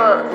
Fuck.